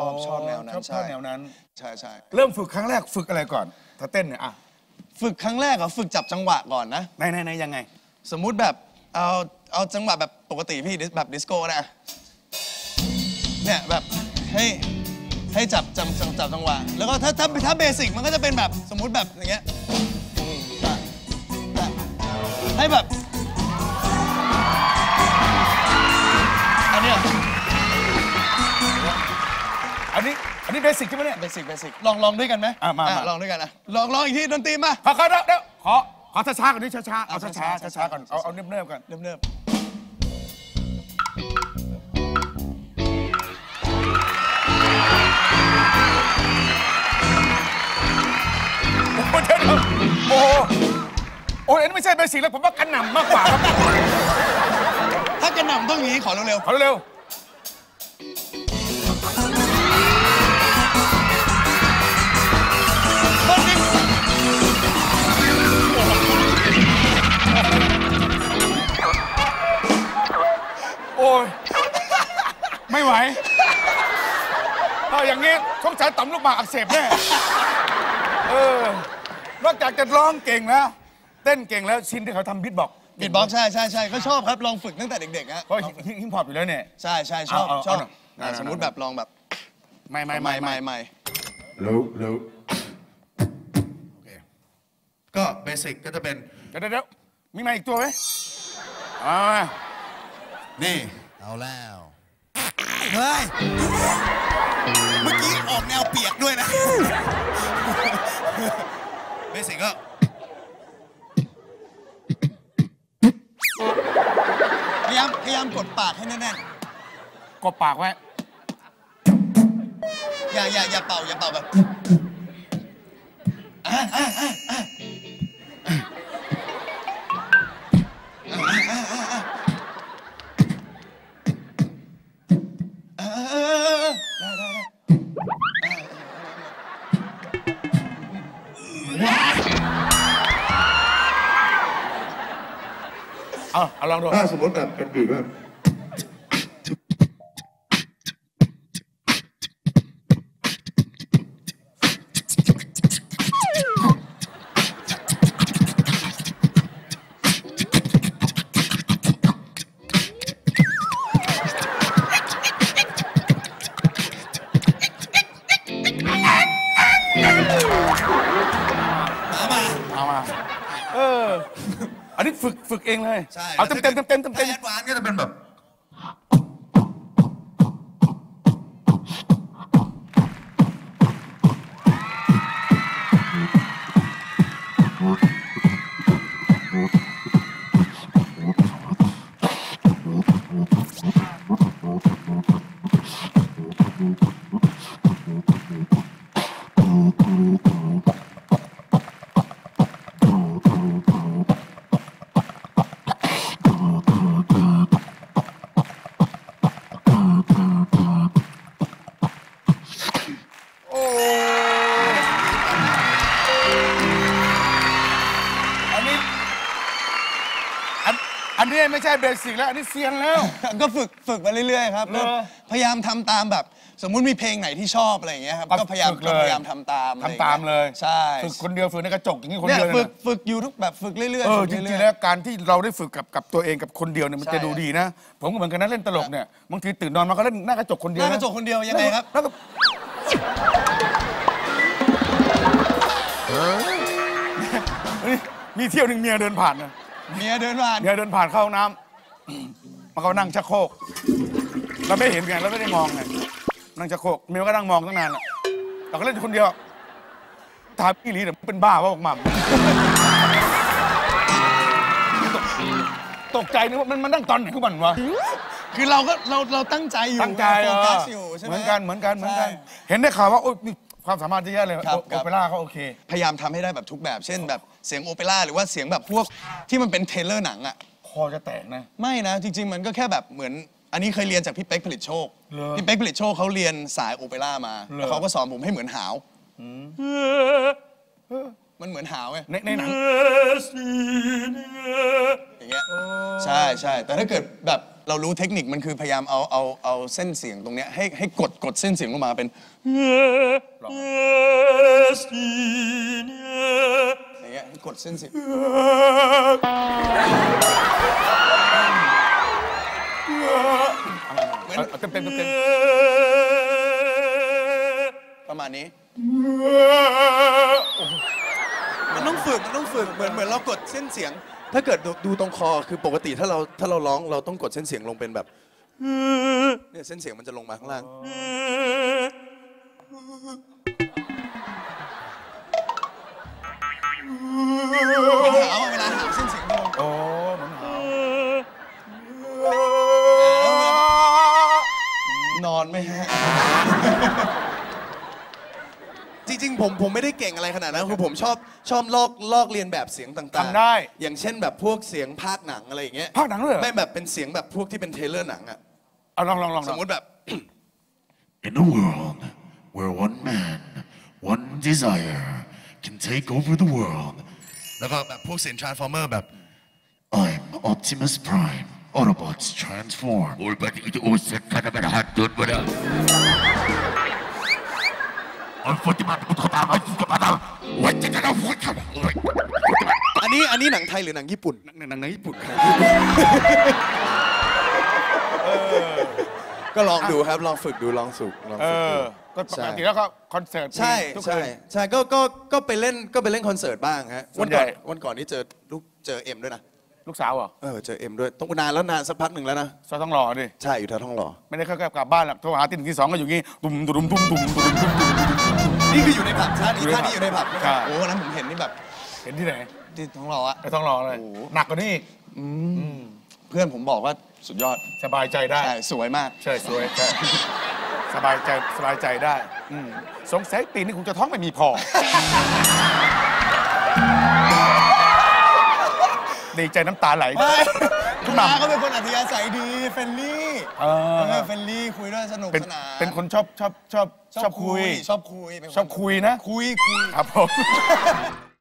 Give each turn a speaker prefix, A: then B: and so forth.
A: ชอบชอบแนวนั้
B: ชอนบช
A: ใช่
B: อบแนวนั้น
A: ใช่ใช่
B: เริ่มฝึกครั้งแรกฝึกอะไรก่อน ถ้าเต้นเนี่ยอะ
A: ฝึกครั้งแรกอะฝึกจับจังหวะก่อนนะ
B: ไหนไหนไหนยังไง
A: สมมุติแบบเอาเอาจังหวะแบบปกติพี่ดิสแบบดิสโก้นะเนี่ยแบบให้ให้จับจับจับจับจังหวะ แล้วก็ถ้าถ้าถ้าเบสิกมันก็จะเป็นแบบสมมุติแบบอย่างเงี้ยอืมอะอะให้แบบ นี้
B: อันนี้เบสิกใช่ไหมเนี่ย
A: basic basic ลองลองด้วยกันไหม
B: อะมามา
A: ลองด้วยกันนะลองลองอีกทีดนตรีมา
B: ขอขอเดี๋ยวเดี๋ยวขอขอช้าๆก่อนนี่ช้าๆเอา
A: เอา
B: ช้า
A: ช้า
B: ๆ
A: ๆ
B: ช้าๆก่อนเอาเอาเนิบๆก่อน
A: เริ่มเริ่ม
B: โอ้โหเดี๋ยวเดี๋ยวโอ้โหโอ้ยอันนี้ไม่ใช่ basic แล้วผมว่ากระหน่ำมากกว่าครับ
A: ถ้ากระหน่ำต้องอย่างนี้ขอเร็ว
B: ขอเร็ว
A: ๆ
B: สงสัยต่อมลูกหมากอักเสบแน่เออนอกจากจะร้องเก่งแล้ว เต้นเก่งแล้วชินที่เขาทำ
A: beatbox beatbox ใช่ใช่ใช่ก็ชอบครับลองฝึกตั้งแต่เด็กๆฮะ
B: เพราะฮิฮิปฮอปอยู่แล้วเนี่ย
A: ใช่ใช่ชอบ
B: เอาเอา
A: ชอบ
B: เอาหน่อย
A: อะ
B: เอาหน่อย
A: สมมุติแบบลองแบบ
B: ไม่ไม่
A: ไม่
B: ไม่
A: ไม่
B: ไม่
A: ไม่
B: รู้รู้โอเค
A: ก็ basic ก็จะเป็น
B: เดี๋ยวเดี๋ยวเดี๋ยวมีมาอีกตัวไหมเอามา
A: นี่
C: เอาแล้ว
A: เฮ้ยเมื่อกี้ออกแนวเปียกด้วยนะเบสิกก็พยายามพยายามกดปากให้แน่น
B: กบปากไว้
A: ๆอย่าอย่าอย่าเป่าอย่าเป่าแบบอะอะอะ เอา
B: เอาลองดู
D: ถ้าสมมติแบบเป็นบีบแบบ
B: ฝึกฝึกเองเลย
A: ใช่
B: เอาเต็มเต็มเต็มเต็มเต็มเต็ม
A: ถ้าแอดวานซ์ก็จะเป็นแบบ
B: อันอันนี้ไม่ใช่เบสิกแล้ว อันนี้เซียนแล้ว
A: ก็ฝึกฝึกมาเรื่อยๆครับ
B: เหรอ
A: พยายามทำตามแบบ สมมุติมีเพลงไหนที่ชอบอะไรอย่างเงี้ยครับ
B: ก็
A: ก็พยายาม
B: ฝึกเลย
A: ก็พยายามทำตามอะไรอย่ง
B: ทำ
A: งี้
B: ตามเลย
A: ใช่
B: ฝึกคนเดียวฝึกในกระจกอย่างนี้คน
A: เนี่ย
B: เดียว
A: ฝึ
B: เนี่
A: ก
B: ย
A: ฝึกอยู่ทุกแบบฝึกเรื่อยๆ
B: เออ
A: ฝึก
B: จ
A: เรื่
B: ริ
A: องย
B: ๆแล้วการที่เราได้ฝึกกับกับตัวเองกับคนเดียวเนี่ยมัน
A: ใช่
B: จะดูดีนะ ผมก็เหมือนกันนะเล่นตลกเนี่ยบางทีตื่นนอนมาก็เล่นหน้ากระจกคน
A: ๆ
B: เดี
A: ห
B: ยว
A: น้ากระจกคนเดียวยังไงครับ
B: แล้วก็เฮ้ยมีเที่ยวหนึ่งเมียเดินผ่านนะ
A: เมียเดินผ่าน
B: เมียเดินผ่านเข้าห้องน้ำมันก็นั่งชักโครกเราไม่เห็นไงเราไม่ได้มองไงนั่งชักโครกเมียก็นั่งมองตั้งนานแหละเราก็เล่นคนเดียวถามพี่ลีเนี่ยมึงเป็นบ้าว่าบอกหม่ำตกตกใจนึกว่ามันมันนั่งตอนไหนของมันวะ
A: คือเราก็เราเราตั้งใจอยู่
B: ตั้งใจ
A: โฟ
B: เอ
A: กั
B: อ
A: สอยู่ใช่ไหม
B: เหมือนกันเหมือนกันเหมือนกัน
A: ใช่
B: เห็นได้ข่าวว่าโอ้ยมี ความสามารถเยอะแยะเลย
A: ครับ
B: โอ
A: ครับ
B: โอเปร่าเขาโอเค
A: พยายามทำให้ได้แบบทุกแบบ เช่นแบบเสียงโอเปร่าหรือว่าเสียงแบบพวกที่มันเป็นเทรลเลอร์หนังอะ
B: คอจะแตกนะ
A: ไม่นะ จริง ๆ มันก็แค่แบบเหมือน อันนี้เคยเรียนจากพี่เป๊กผลิตโชค
B: เหรอ
A: พี่เป๊กผลิตโชคเขาเรียนสายโอเปร่ามา
B: เหรอ
A: แล้วเขาก็สอนผมให้เหมือนหาวมันเหมือนหาวไง
B: ในในหนัง
A: อย่างเงี้ยใช่ใช่แต่ถ้าเกิดแบบเรารู้เทคนิคมันคือพยายามเอาเอาเอาเส้นเสียงตรงเนี้ยให้ให้กดกดเส้นเสียงลงมาเป็น อย่างเงี้ยให้กดเส้นเสียง
B: เอาเอาเต็มเต็มเต็มเต็ม
A: ประมาณนี้ มันต้องฝึก มันต้องฝึก เหมือนเหมือนเรากดเส้นเสียง ถ้าเกิดดูดูตรงคอคือปกติถ้าเราถ้าเราร้องเราต้องกดเส้นเสียงลงเป็นแบบเนี่ยเส้นเสียงมันจะลงมาข้างล่าง หาวเวลาหาวเส้นเสียงลง
B: โอ้เหมือนหาวน
A: อนไหมฮะ จริงๆ ผมผมไม่ได้เก่งอะไรขนาดนั้นคือผมชอบชอบลอกลอกเรียนแบบเสียงต่างๆ
B: ทำได้
A: อย่างเช่นแบบพวกเสียงภาคหนังอะไรอย่างเงี้ย
B: ภาคหนังเลยเหรอ
A: ไม่แบบเป็นเสียงแบบพวกที่เป็นเทรลเลอร์หนังอะ
B: เอาลองลองลอง
A: สมมติแบบ
C: In a world where one man, one desire can take over the world,
A: แล้วก็แบบพวกเสียง transformer แบบ
C: I'm Optimus Prime. Autobots transform. Or but it was a kind of a hot dude, but uh. I'm fucking my what did I want?
A: อันนี้อันนี้หนังไทยหรือหนังญี่ปุ่น
B: หนังหนังญี่ปุ่นครับ
A: ก็ลองดูครับลองฝึกดูลองฝึกลอง
B: เอ
A: ฝึกดู
B: อ ก็ป
A: ใช่
B: กติแล้วก็คอนเสิร์ต
A: ใช่
B: มีทุก
A: ใช่
B: คืน
A: ใช่ก็ก็ก็ไปเล่นก็ไปเล่นคอนเสิร์ตบ้างฮะ
B: ส่
A: วั
B: วนน
A: ก่อน
B: ใหญ่
A: วันก่อนนี่เจอลูกเจอเอ็มด้วยนะ
B: ลูกสาวเหรอ
A: เออเจอเอ็มด้วยต้องนานแล้วนานสักพักหนึ่งแล้วนะ
B: ซอยต้องรอดิ
A: ใช่อยู่แถวทองหล่อ
B: ไม่ได้เข้ากลับบ้านหรอกโทรหาตีหนึ่งที่สองก็อยู่งี้ตุ่มตุ่มตุ่มตุ่มตุ่มตุ่มตุ่ม
A: นี่คืออยู่ในผับท่านี้
B: อยู่ใน
A: ท่านี้อยู่ในผับ
B: ใช่
A: โอ้วันนั้นผมเห็นนี่แบบ
B: เห็นที่ไหน
A: ที่ทองหล่ออะ
B: ไปต้องรอเลย
A: โอ้โห
B: หนักกว่านี้อีก
A: เพื่อนผมบอกว่าสุดยอด
B: สบายใจได้
A: ใช่ สวยมาก
B: ใช่สวยใช่ สบายใจสบายใจได้อืมสงสัยปีนี้คงจะท้องไม่มีพอ ดีใจน้ำตาไหล
A: คุณนาเขาเป็นคนอัธยาศัยดี friendly
B: เออ
A: เออ friendly คุยด้วยสนุก
B: เป็น
A: สนาน
B: เป็นคนชอบชอบชอบชอบคุย
A: ชอบคุยเป็นน
B: ชอบคุยนะ
A: คุยคุย
B: ครับผม